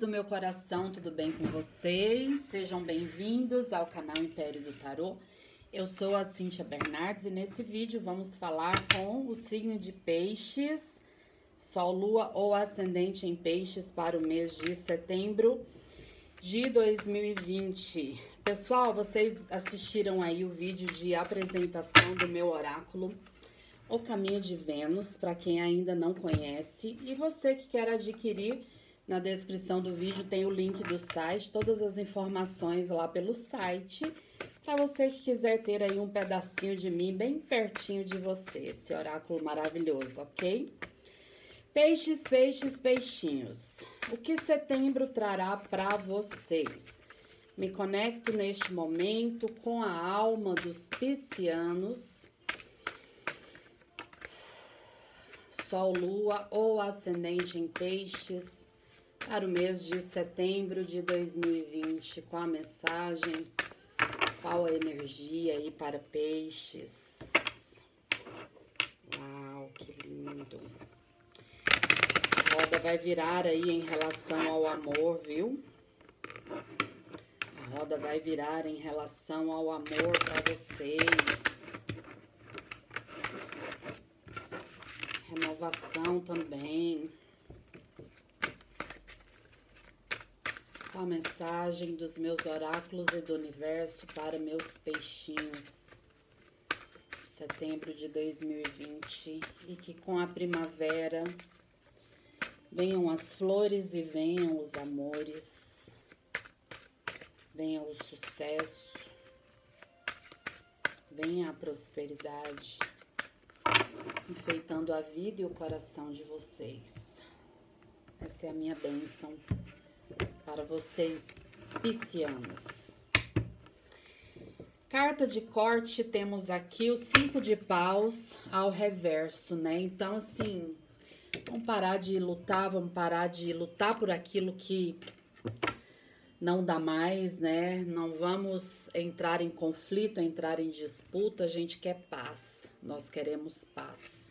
do meu coração, tudo bem com vocês? Sejam bem-vindos ao canal Império do Tarô. Eu sou a Cíntia Bernardes e nesse vídeo vamos falar com o signo de Peixes, Sol, Lua ou Ascendente em Peixes para o mês de setembro de 2020. Pessoal, vocês assistiram aí o vídeo de apresentação do meu oráculo o Caminho de Vênus, para quem ainda não conhece. E você que quer adquirir, na descrição do vídeo tem o link do site, todas as informações lá pelo site. Para você que quiser ter aí um pedacinho de mim bem pertinho de você, esse oráculo maravilhoso, ok? Peixes, peixes, peixinhos. O que setembro trará para vocês? Me conecto neste momento com a alma dos piscianos Sol, Lua ou Ascendente em Peixes para o mês de setembro de 2020. Qual a mensagem? Qual a energia aí para Peixes? Uau, que lindo! A roda vai virar aí em relação ao amor, viu? A roda vai virar em relação ao amor para vocês. renovação também. A mensagem dos meus oráculos e do universo para meus peixinhos. Setembro de 2020 e que com a primavera venham as flores e venham os amores, venha o sucesso, venha a prosperidade enfeitando a vida e o coração de vocês. Essa é a minha bênção para vocês, piscianos. Carta de corte, temos aqui o cinco de paus ao reverso, né? Então, assim, vamos parar de lutar, vamos parar de lutar por aquilo que não dá mais, né? Não vamos entrar em conflito, entrar em disputa, a gente quer paz. Nós queremos paz.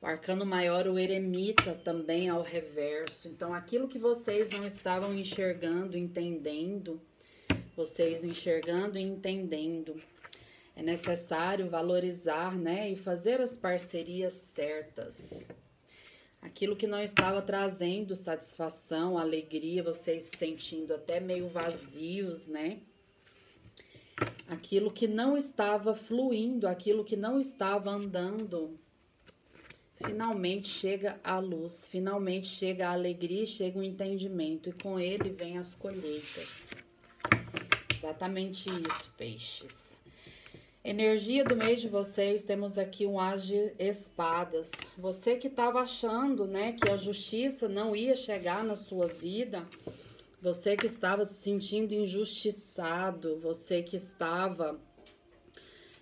O arcano maior, o eremita, também ao reverso. Então, aquilo que vocês não estavam enxergando, entendendo, vocês enxergando e entendendo. É necessário valorizar, né, e fazer as parcerias certas. Aquilo que não estava trazendo satisfação, alegria, vocês se sentindo até meio vazios, né? Aquilo que não estava fluindo, aquilo que não estava andando, Finalmente chega a luz, finalmente chega a alegria, chega o entendimento e com ele vem as colheitas. Exatamente isso, peixes. Energia do mês de vocês, temos aqui um as de espadas. Você que estava achando, né, que a justiça não ia chegar na sua vida, você que estava se sentindo injustiçado, você que estava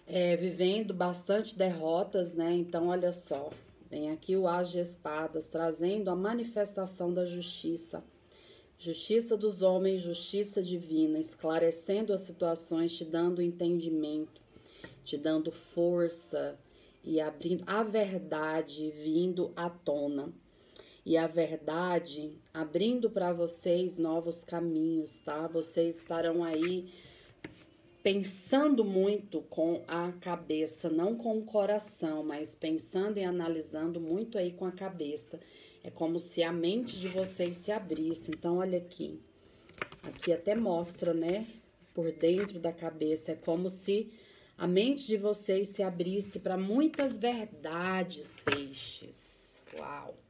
é, vivendo bastante derrotas, né? Então, olha só, Vem aqui o As de Espadas, trazendo a manifestação da justiça. Justiça dos homens, justiça divina, esclarecendo as situações, te dando entendimento, te dando força e abrindo a verdade vindo à tona. E a verdade abrindo para vocês novos caminhos, tá? Vocês estarão aí pensando muito com a cabeça, não com o coração, mas pensando e analisando muito aí com a cabeça. É como se a mente de vocês se abrisse. Então, olha aqui. Aqui até mostra, né? Por dentro da cabeça. É como se a mente de vocês se abrisse para muitas verdades, peixes. Uau!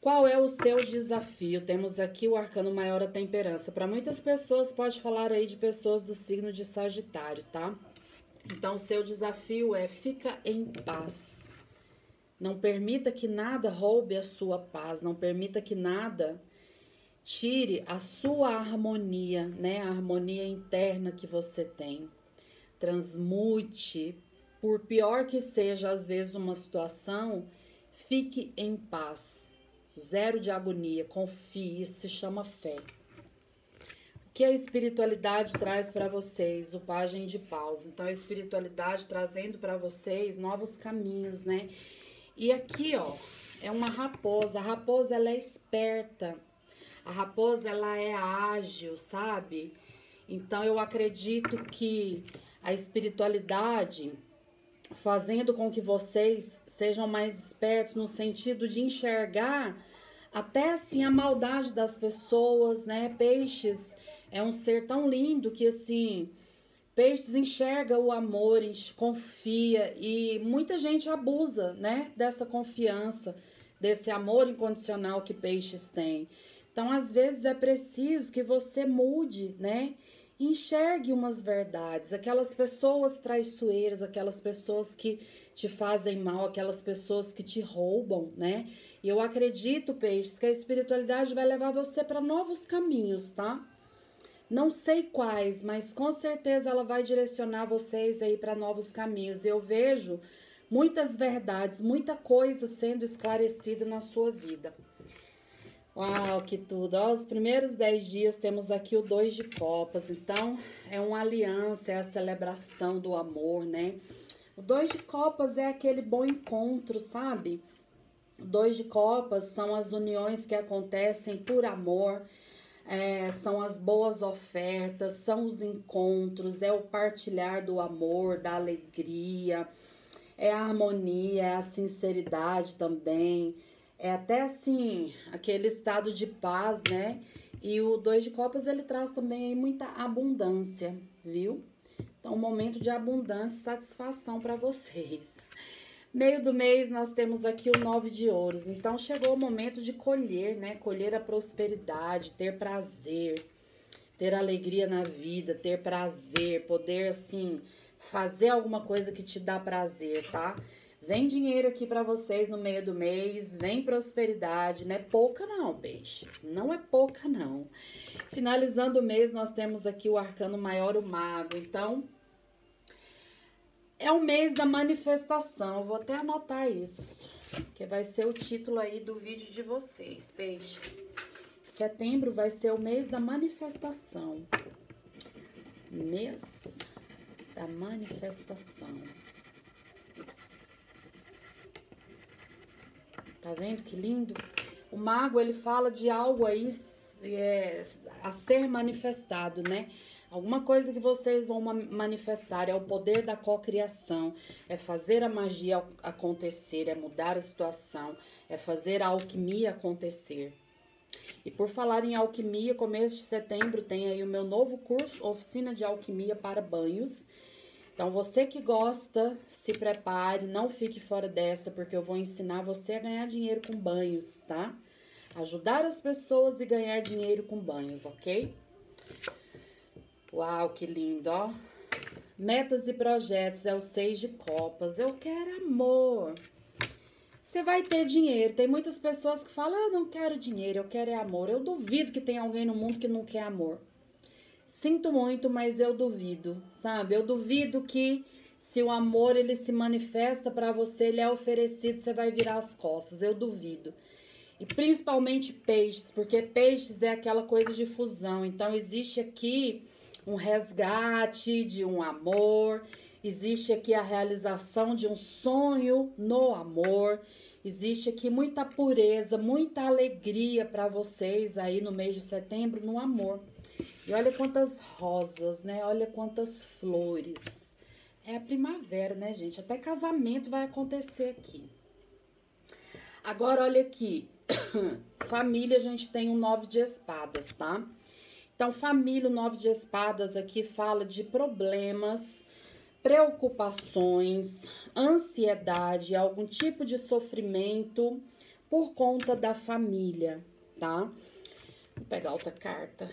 Qual é o seu desafio? Temos aqui o arcano maior, a temperança. Para muitas pessoas, pode falar aí de pessoas do signo de Sagitário, tá? Então, o seu desafio é fica em paz. Não permita que nada roube a sua paz, não permita que nada tire a sua harmonia, né? A harmonia interna que você tem. Transmute, por pior que seja às vezes uma situação, fique em paz Zero de agonia, confie, isso se chama fé. O que a espiritualidade traz para vocês? O Pagem de Paus. Então, a espiritualidade trazendo para vocês novos caminhos, né? E aqui, ó, é uma raposa. A raposa, ela é esperta. A raposa, ela é ágil, sabe? Então, eu acredito que a espiritualidade fazendo com que vocês sejam mais espertos no sentido de enxergar até assim a maldade das pessoas, né? Peixes é um ser tão lindo que assim, peixes enxerga o amor, confia e muita gente abusa, né, dessa confiança, desse amor incondicional que peixes têm. Então, às vezes é preciso que você mude, né? Enxergue umas verdades, aquelas pessoas traiçoeiras, aquelas pessoas que te fazem mal, aquelas pessoas que te roubam, né? E eu acredito, peixes, que a espiritualidade vai levar você para novos caminhos, tá? Não sei quais, mas com certeza ela vai direcionar vocês aí para novos caminhos. Eu vejo muitas verdades, muita coisa sendo esclarecida na sua vida. Uau, que tudo! Ó, os primeiros dez dias temos aqui o dois de copas, então é uma aliança, é a celebração do amor, né? O dois de copas é aquele bom encontro, sabe? O dois de copas são as uniões que acontecem por amor, é, são as boas ofertas, são os encontros, é o partilhar do amor, da alegria, é a harmonia, é a sinceridade também é até assim, aquele estado de paz, né? E o dois de copas ele traz também muita abundância, viu? Então, um momento de abundância e satisfação para vocês. Meio do mês nós temos aqui o nove de ouros. Então, chegou o momento de colher, né? Colher a prosperidade, ter prazer, ter alegria na vida, ter prazer, poder assim fazer alguma coisa que te dá prazer, tá? Vem dinheiro aqui para vocês no meio do mês, vem prosperidade, não é pouca não, peixes, não é pouca não. Finalizando o mês, nós temos aqui o arcano maior, o mago, então é o mês da manifestação, vou até anotar isso, que vai ser o título aí do vídeo de vocês, peixes. Setembro vai ser o mês da manifestação, mês da manifestação. Tá vendo que lindo? O mago, ele fala de algo aí é, a ser manifestado, né? Alguma coisa que vocês vão manifestar é o poder da cocriação, é fazer a magia acontecer, é mudar a situação, é fazer a alquimia acontecer. E por falar em alquimia, começo de setembro tem aí o meu novo curso, Oficina de Alquimia para Banhos. Então, você que gosta, se prepare, não fique fora dessa, porque eu vou ensinar você a ganhar dinheiro com banhos, tá? Ajudar as pessoas e ganhar dinheiro com banhos, ok? Uau, que lindo, ó. Metas e projetos é o seis de copas. Eu quero amor. Você vai ter dinheiro. Tem muitas pessoas que falam, eu não quero dinheiro, eu quero é amor. Eu duvido que tem alguém no mundo que não quer amor. Sinto muito, mas eu duvido, sabe? Eu duvido que se o amor ele se manifesta para você, ele é oferecido, você vai virar as costas. Eu duvido. E principalmente peixes, porque peixes é aquela coisa de fusão. Então existe aqui um resgate de um amor, existe aqui a realização de um sonho no amor. Existe aqui muita pureza, muita alegria para vocês aí no mês de setembro no amor. E olha quantas rosas, né? Olha quantas flores. É a primavera, né, gente? Até casamento vai acontecer aqui. Agora, olha aqui. família, a gente tem um nove de espadas, tá? Então, família, o nove de espadas aqui fala de problemas, preocupações, ansiedade, algum tipo de sofrimento por conta da família, tá? Vou pegar outra carta.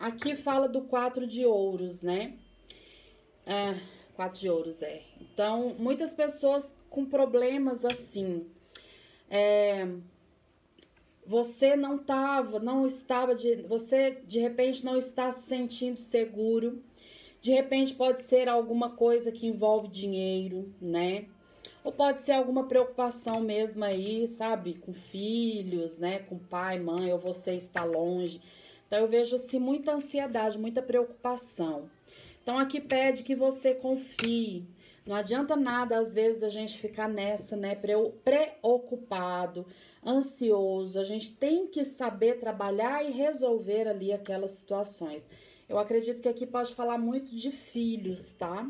Aqui fala do quatro de ouros, né? É, quatro de ouros, é. Então, muitas pessoas com problemas assim. É, você não tava, não estava de, você de repente não está se sentindo seguro. De repente pode ser alguma coisa que envolve dinheiro, né? Ou pode ser alguma preocupação mesmo aí, sabe, com filhos, né, com pai, mãe, ou você está longe. Então, eu vejo assim muita ansiedade, muita preocupação. Então, aqui pede que você confie Não adianta nada, às vezes, a gente ficar nessa, né, preocupado, ansioso. A gente tem que saber trabalhar e resolver ali aquelas situações. Eu acredito que aqui pode falar muito de filhos, tá?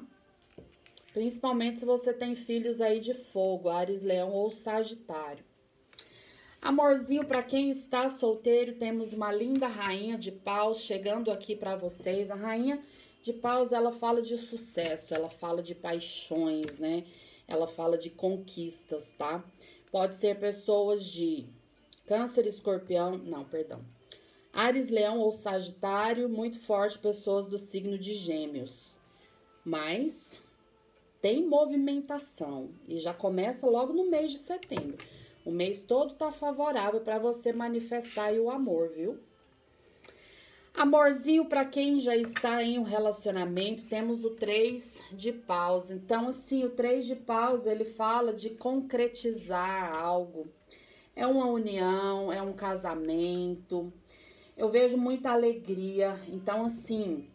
Principalmente se você tem filhos aí de fogo, Ares, Leão ou Sagitário. Amorzinho, para quem está solteiro, temos uma linda rainha de paus chegando aqui para vocês. A rainha de paus, ela fala de sucesso, ela fala de paixões, né? Ela fala de conquistas, tá? Pode ser pessoas de câncer, escorpião, não, perdão. Ares, leão ou sagitário, muito forte, pessoas do signo de gêmeos. Mas tem movimentação e já começa logo no mês de setembro. O mês todo tá favorável para você manifestar o amor, viu? Amorzinho, para quem já está em um relacionamento, temos o 3 de paus. Então, assim, o 3 de paus, ele fala de concretizar algo. É uma união, é um casamento. Eu vejo muita alegria. Então, assim,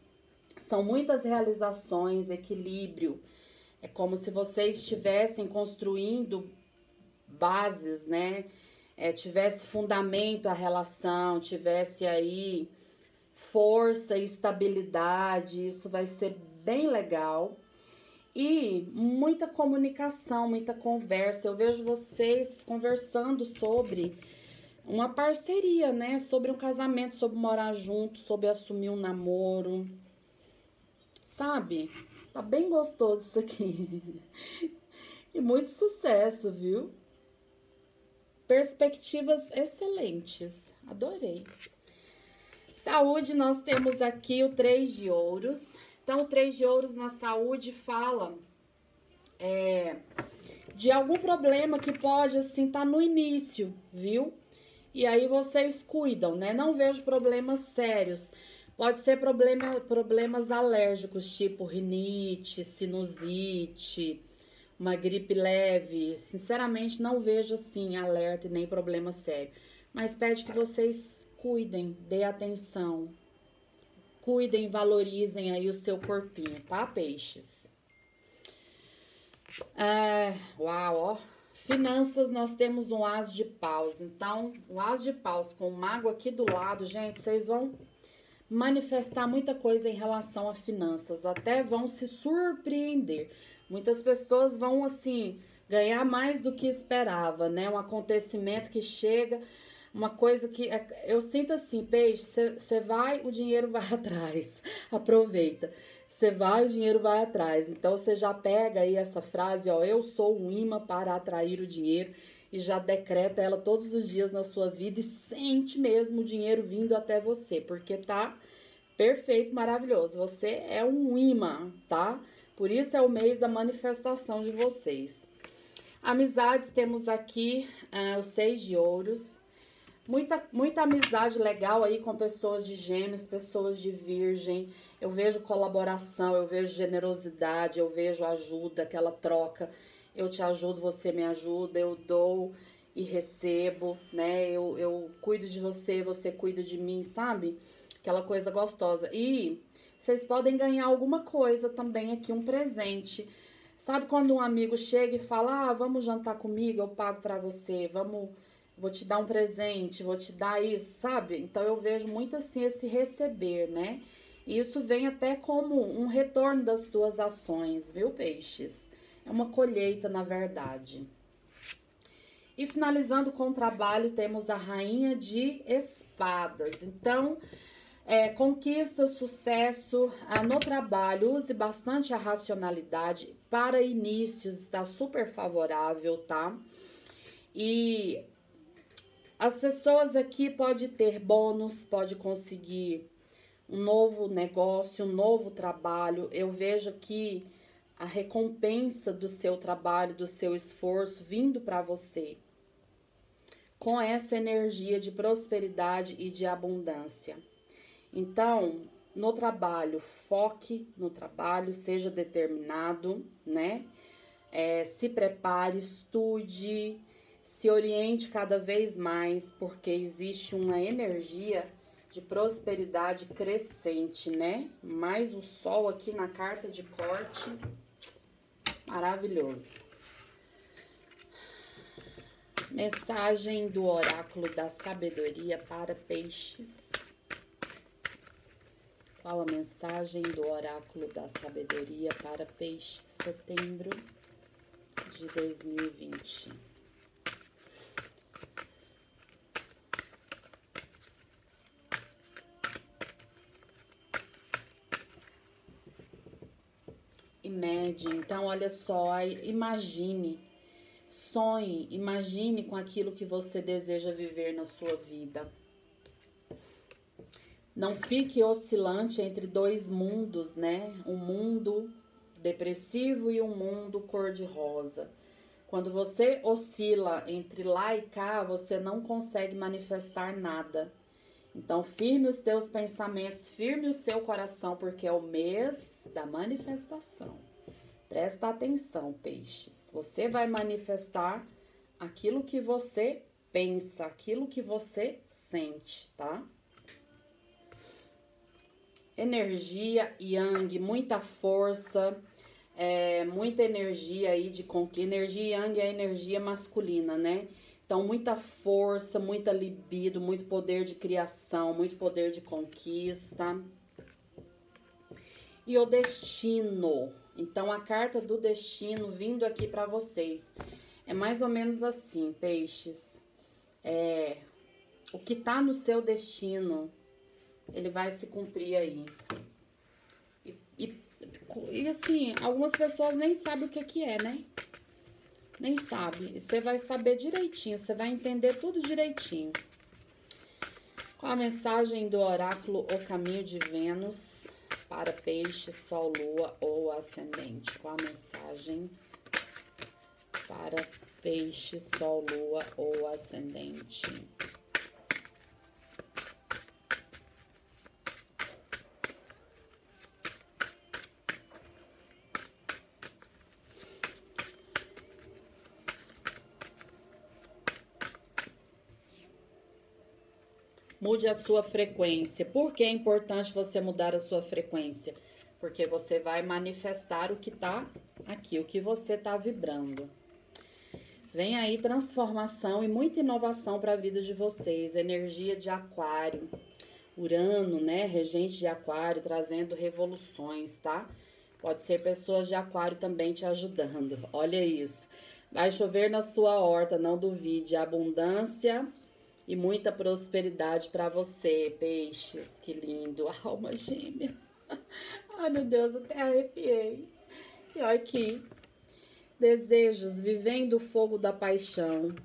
são muitas realizações, equilíbrio. É como se vocês estivessem construindo bases, né? É, tivesse fundamento a relação, tivesse aí força e estabilidade, isso vai ser bem legal. E muita comunicação, muita conversa. Eu vejo vocês conversando sobre uma parceria, né? Sobre um casamento, sobre morar junto, sobre assumir um namoro. Sabe? Tá bem gostoso isso aqui. e muito sucesso, viu? Perspectivas excelentes. Adorei. Saúde, nós temos aqui o três de ouros. Então, o três de ouros na saúde fala é, de algum problema que pode, assim, tá no início, viu? E aí vocês cuidam, né? Não vejo problemas sérios. Pode ser problema, problemas alérgicos, tipo rinite, sinusite, uma gripe leve. Sinceramente, não vejo assim alerta e nem problema sério. Mas pede que vocês cuidem, dê atenção. Cuidem, valorizem aí o seu corpinho, tá, peixes? É, uau, ó. Finanças, nós temos um as de paus. Então, o as de paus com o mago aqui do lado, gente, vocês vão manifestar muita coisa em relação a finanças. Até vão se surpreender. Muitas pessoas vão, assim, ganhar mais do que esperava, né? Um acontecimento que chega, uma coisa que. É, eu sinto assim, peixe, você vai, o dinheiro vai atrás. Aproveita. Você vai, o dinheiro vai atrás. Então você já pega aí essa frase, ó, eu sou um imã para atrair o dinheiro e já decreta ela todos os dias na sua vida e sente mesmo o dinheiro vindo até você, porque tá perfeito, maravilhoso. Você é um imã, tá? Por isso é o mês da manifestação de vocês. Amizades, temos aqui uh, os seis de ouros. Muita, muita amizade legal aí com pessoas de gêmeos, pessoas de virgem. Eu vejo colaboração, eu vejo generosidade, eu vejo ajuda, aquela troca. Eu te ajudo, você me ajuda, eu dou e recebo, né? Eu, eu cuido de você, você cuida de mim, sabe? Aquela coisa gostosa. E vocês podem ganhar alguma coisa também aqui, um presente. Sabe quando um amigo chega e fala: "Ah, vamos jantar comigo, eu pago para você, vamos, vou te dar um presente, vou te dar isso", sabe? Então eu vejo muito assim esse receber, né? E isso vem até como um retorno das tuas ações, viu, peixes? É uma colheita, na verdade. E finalizando com o trabalho, temos a rainha de espadas. Então, é, conquista, sucesso ah, no trabalho, use bastante a racionalidade. Para inícios está super favorável, tá? E as pessoas aqui pode ter bônus, pode conseguir um novo negócio, um novo trabalho. Eu vejo aqui a recompensa do seu trabalho, do seu esforço vindo para você. Com essa energia de prosperidade e de abundância. Então, no trabalho, foque no trabalho, seja determinado, né? É, se prepare, estude, se oriente cada vez mais, porque existe uma energia de prosperidade crescente, né? Mais o sol aqui na carta de corte. Maravilhoso. Mensagem do oráculo da sabedoria para peixes. Qual a mensagem do oráculo da sabedoria para peixes? Setembro de 2020. E mede. Então, olha só, imagine, sonhe, imagine com aquilo que você deseja viver na sua vida. Não fique oscilante entre dois mundos, né? Um mundo depressivo e um mundo cor-de-rosa. Quando você oscila entre lá e cá, você não consegue manifestar nada. Então, firme os teus pensamentos, firme o seu coração, porque é o mês da manifestação. Presta atenção, peixes. Você vai manifestar aquilo que você pensa, aquilo que você sente, tá? Energia yang, muita força é, muita energia aí de conquista. Energia yang é energia masculina, né? Então, muita força, muita libido, muito poder de criação, muito poder de conquista. E o destino. Então, a carta do destino vindo aqui para vocês. É mais ou menos assim, peixes. É, o que tá no seu destino, ele vai se cumprir aí. E, e e assim, algumas pessoas nem sabem o que, que é, né? Nem sabe. Você vai saber direitinho, você vai entender tudo direitinho. Qual a mensagem do oráculo O Caminho de Vênus para peixe, sol, lua ou ascendente? Qual a mensagem para peixe, sol, lua ou ascendente? Mude a sua frequência. Por que é importante você mudar a sua frequência? Porque você vai manifestar o que tá aqui, o que você tá vibrando. Vem aí transformação e muita inovação para a vida de vocês. Energia de aquário. Urano, né? Regente de aquário, trazendo revoluções, tá? Pode ser pessoas de aquário também te ajudando. Olha isso. Vai chover na sua horta, não duvide. Abundância e muita prosperidade para você, peixes. Que lindo, alma gêmea. Ai, meu Deus, até arrepiei. E olha aqui. Desejos, vivendo o fogo da paixão.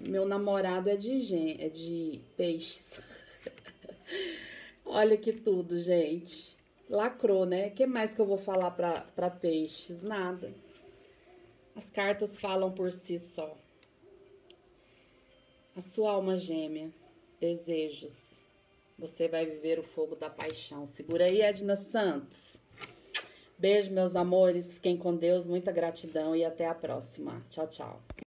Meu namorado é de, gen é de peixes. olha que tudo, gente. Lacrou, né? O que mais que eu vou falar para peixes? Nada. As cartas falam por si só a sua alma gêmea, desejos. Você vai viver o fogo da paixão. Segura aí, Edna Santos. Beijo, meus amores. Fiquem com Deus. Muita gratidão e até a próxima. Tchau, tchau.